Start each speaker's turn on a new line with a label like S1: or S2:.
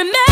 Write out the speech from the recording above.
S1: remember.